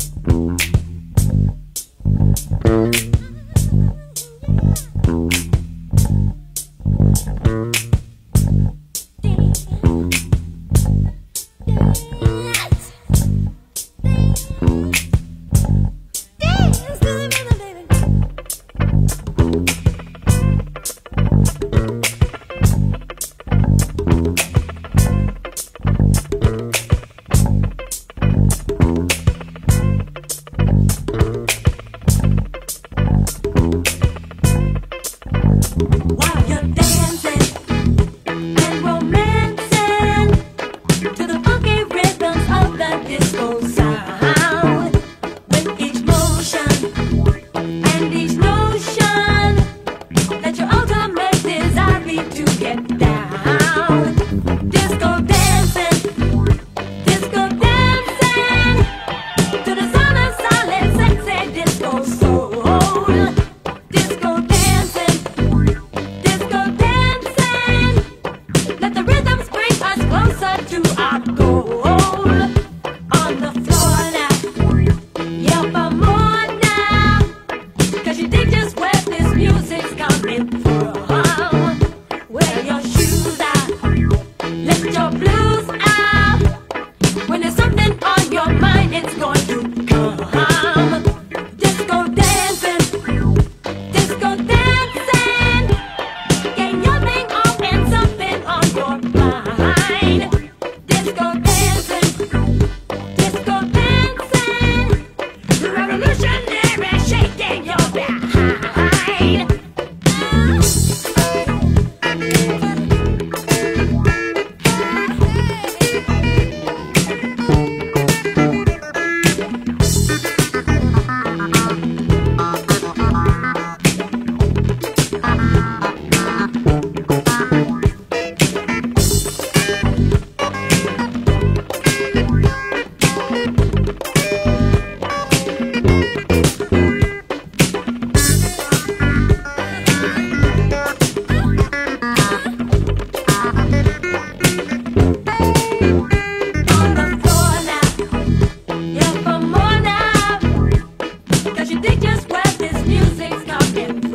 Mm-hmm. get down.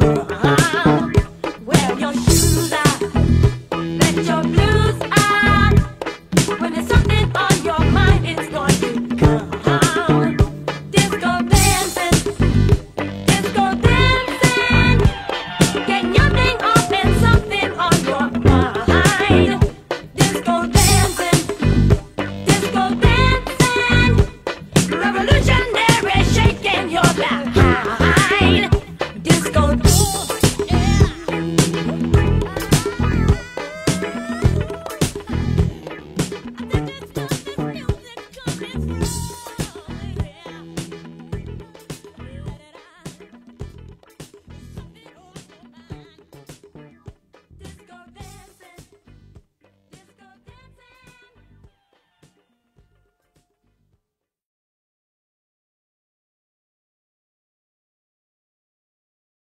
Revolution!